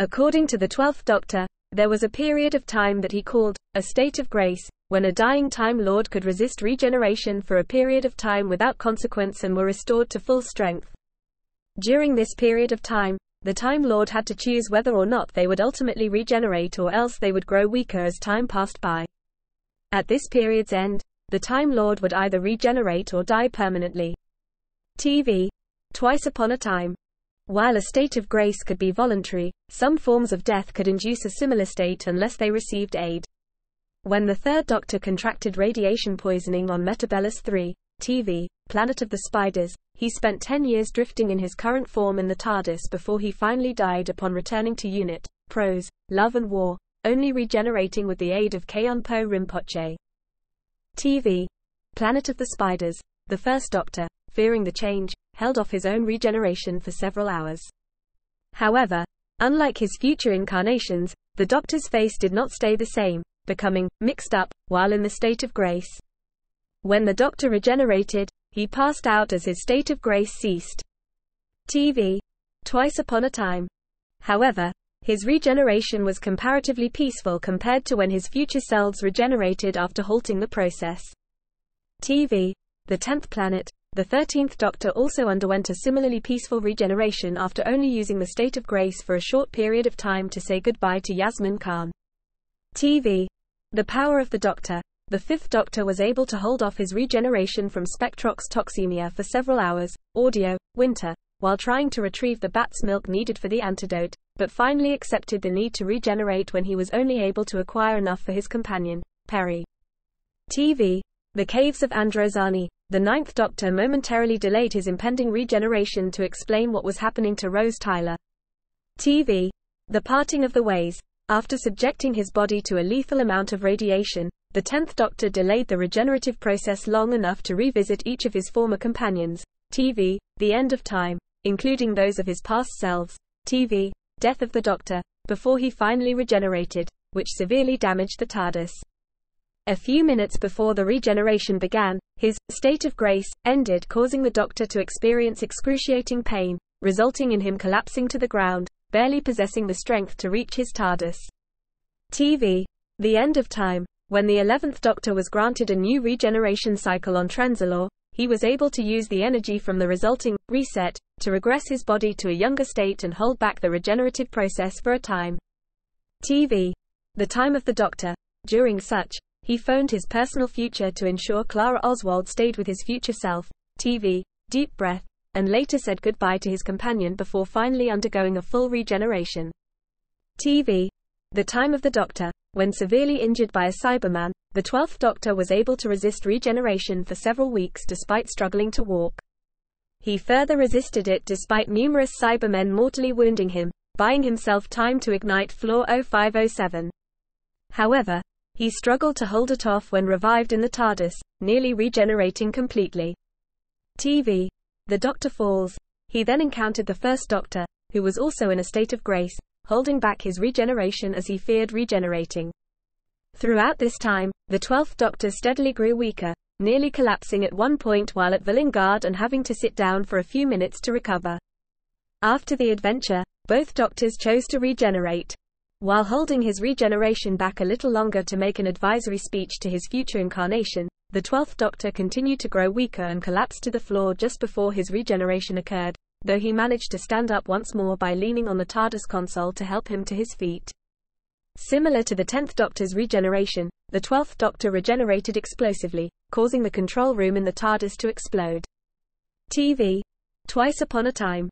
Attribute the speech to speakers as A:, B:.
A: According to the Twelfth Doctor, there was a period of time that he called a state of grace, when a dying Time Lord could resist regeneration for a period of time without consequence and were restored to full strength. During this period of time, the Time Lord had to choose whether or not they would ultimately regenerate or else they would grow weaker as time passed by. At this period's end, the Time Lord would either regenerate or die permanently. TV. Twice upon a time. While a state of grace could be voluntary, some forms of death could induce a similar state unless they received aid. When the third Doctor contracted radiation poisoning on Metebelis 3, TV, Planet of the Spiders, he spent 10 years drifting in his current form in the TARDIS before he finally died upon returning to Unit, Prose, Love and War, only regenerating with the aid of K'anpo Rinpoche. TV, Planet of the Spiders, the first Doctor, fearing the change, held off his own regeneration for several hours. However, unlike his future incarnations, the Doctor's face did not stay the same, becoming mixed up while in the state of grace. When the doctor regenerated, he passed out as his state of grace ceased. TV. Twice upon a time. However, his regeneration was comparatively peaceful compared to when his future selves regenerated after halting the process. TV. The tenth planet. The thirteenth Doctor also underwent a similarly peaceful regeneration after only using the state of grace for a short period of time to say goodbye to Yasmin Khan. TV. The power of the Doctor. The fifth Doctor was able to hold off his regeneration from spectrox toxemia for several hours, audio, winter, while trying to retrieve the bat's milk needed for the antidote, but finally accepted the need to regenerate when he was only able to acquire enough for his companion, Peri. TV. The Caves of Androzani. The ninth Doctor momentarily delayed his impending regeneration to explain what was happening to Rose Tyler. TV. The Parting of the Ways. After subjecting his body to a lethal amount of radiation, the Tenth Doctor delayed the regenerative process long enough to revisit each of his former companions. TV, The End of Time, including those of his past selves. TV, Death of the Doctor, before he finally regenerated, which severely damaged the TARDIS. A few minutes before the regeneration began, his state of grace ended, causing the Doctor to experience excruciating pain, resulting in him collapsing to the ground, barely possessing the strength to reach his TARDIS. TV. The End of Time. When the 11th Doctor was granted a new regeneration cycle on Trenzalore, he was able to use the energy from the resulting reset to regress his body to a younger state and hold back the regenerative process for a time. TV. The Time of the Doctor. During such, he phoned his personal future to ensure Clara Oswald stayed with his future self. TV. Deep breath and later said goodbye to his companion before finally undergoing a full regeneration. TV. The Time of the Doctor. When severely injured by a Cyberman, the 12th Doctor was able to resist regeneration for several weeks despite struggling to walk. He further resisted it despite numerous Cybermen mortally wounding him, buying himself time to ignite Floor 0507. However, he struggled to hold it off when revived in the TARDIS, nearly regenerating completely. TV. The Doctor falls. He then encountered the first Doctor, who was also in a state of grace, holding back his regeneration as he feared regenerating. Throughout this time, the Twelfth Doctor steadily grew weaker, nearly collapsing at one point while at Villengard and having to sit down for a few minutes to recover. After the adventure, both Doctors chose to regenerate. While holding his regeneration back a little longer to make an advisory speech to his future incarnation, the Twelfth Doctor continued to grow weaker and collapsed to the floor just before his regeneration occurred, though he managed to stand up once more by leaning on the TARDIS console to help him to his feet. Similar to the Tenth Doctor's regeneration, the Twelfth Doctor regenerated explosively, causing the control room in the TARDIS to explode. TV. Twice upon a time.